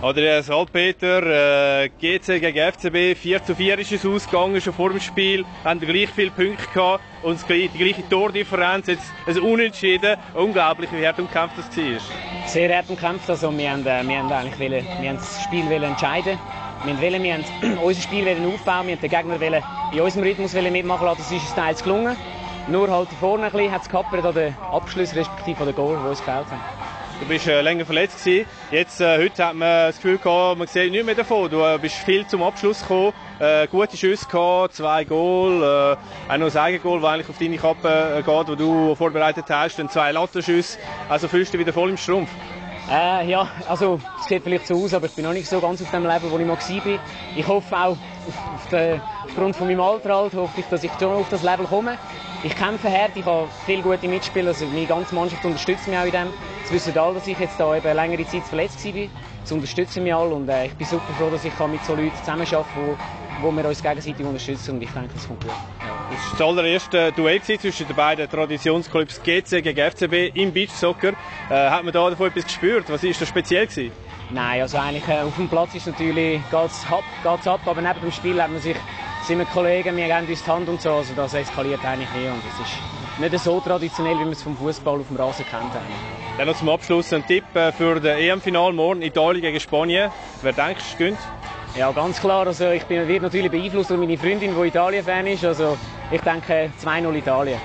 Oder Salpeter, äh, GC gegen FCB, 4 zu 4 ist es ausgegangen, schon vor dem Spiel, haben gleich viele Punkte gehabt und die gleiche Tordifferenz, jetzt ein Unentschieden, unglaublich, wie hart umkämpft das war. Sehr hart umkämpft, also wir haben, äh, wir haben eigentlich wollen, wir haben das Spiel wollen entscheiden wir wollen, wir haben unser Spiel aufbauen, wir haben den Gegner wollen, in unserem Rhythmus mitmachen lassen, das ist uns teils gelungen. Nur halt vorne ein bisschen hat es gehappert an den Abschluss, respektive an den Goal, die uns gefällt haben. Du bist äh, länger verletzt gewesen. Jetzt, äh, heute hat man das Gefühl gehabt, man sieht nicht mehr davon. Du äh, bist viel zum Abschluss gekommen, äh, gute Schüsse gehabt, zwei Goal, äh, auch noch ein Eigengoal, das auf deine Kappe äh, geht, wo du vorbereitet hast, dann zwei Lattenschüsse. Also fühlst du dich wieder voll im Strumpf? Äh, ja, also es sieht vielleicht so aus, aber ich bin noch nicht so ganz auf dem Level, wo ich mal war. Ich hoffe auch, auf, auf den, aufgrund von meinem Alter halt, hoffe ich, dass ich schon auf das Level komme. Ich kämpfe hart, ich habe viele gute Mitspieler, also meine ganze Mannschaft unterstützt mich auch in dem. Sie wissen alle, dass ich jetzt da eben längere Zeit verletzt war. Sie unterstützen mich alle und äh, ich bin super froh, dass ich mit so Leuten zusammenarbeiten kann, wo, wo wir uns gegenseitig unterstützen und ich denke, das kommt gut. Das war das allererste Duell zwischen den beiden Traditionsclubs GC gegen FCB im Beachsoccer. Äh, hat man da davon etwas gespürt? Was war da speziell? Gewesen? Nein, also eigentlich äh, auf dem Platz ist natürlich geht's ab, geht's ab, aber neben dem Spiel hat man sich sind wir Kollegen, wir geben uns die Hand und so, also das eskaliert eigentlich nie und es ist nicht so traditionell, wie wir es vom Fußball auf dem Rasen kennt. Dann noch zum Abschluss ein Tipp äh, für das EM-Final morgen Italien gegen Spanien. Wer denkst du, gönnt? Ja, ganz klar. Also ich bin, werde natürlich beeinflusst durch meine Freundin, die Italien-Fan ist. Also ich denke 2-0 Italien.